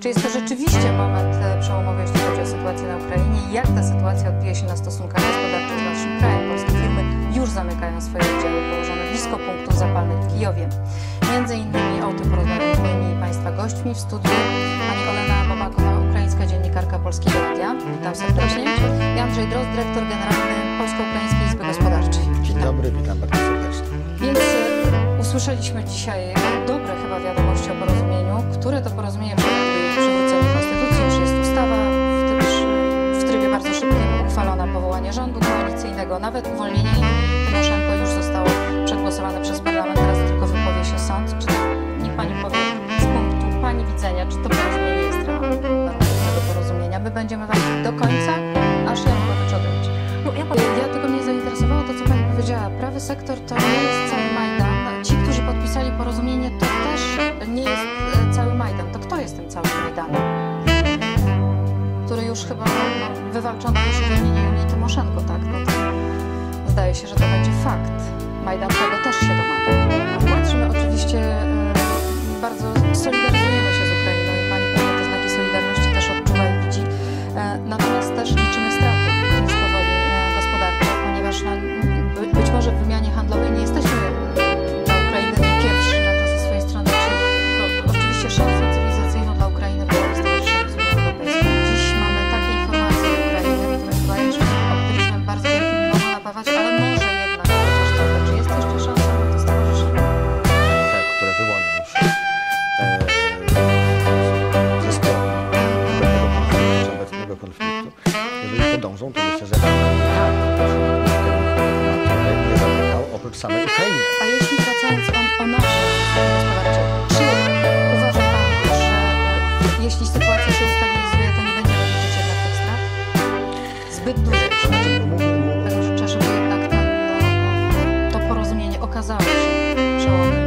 Czy jest to rzeczywiście moment e, przełomowy, jeśli chodzi o sytuację na Ukrainie i jak ta sytuacja odbije się na stosunkach gospodarczych z naszym krajem? Polskie firmy już zamykają swoje oddziały położone blisko punktów zapalnych w Kijowie. Między innymi o tym porozmawiam z moimi Państwa gośćmi w studiu. Pani Olena Babakowa, ukraińska dziennikarka Polskiego Radia. Witam serdecznie. I Andrzej Drozd, dyrektor generalny Polsko-Ukraińskiej Izby Gospodarczej. Dzień dobry, witam bardzo serdecznie. Więc e, usłyszeliśmy dzisiaj dobre chyba wiadomości o. Które to porozumienie przewiduje przywrócenie konstytucji? Już jest ustawa w, w trybie bardzo szybkim uchwalona powołanie rządu koalicyjnego. Nawet uwolnienie Timoszenko już zostało przegłosowane przez parlament. Teraz tylko wypowie się sąd. Czy niech Pani powie z punktu Pani widzenia, czy to porozumienie jest realne? Tego porozumienia. My będziemy walczyć do końca, aż Janukowicz odejdzie. No, ja Ja tylko mnie zainteresowało to, co Pani powiedziała. Prawy sektor to nie jest cały Majdan. Ci, którzy podpisali porozumienie, to też nie jest już chyba no, wywalczono już uwolnienie Julii Tymoszenko, tak? No to zdaje się, że to będzie fakt. Majdan tego też się domaga. Patrzymy oczywiście, A jeśli wracając o, o noże gospodarcze, czy uważa Pan, że jeśli sytuacja się ustabilizuje, to nie będzie życie dla tych? Zbyt duże, że jednak tak to, to porozumienie okazało się przełomem.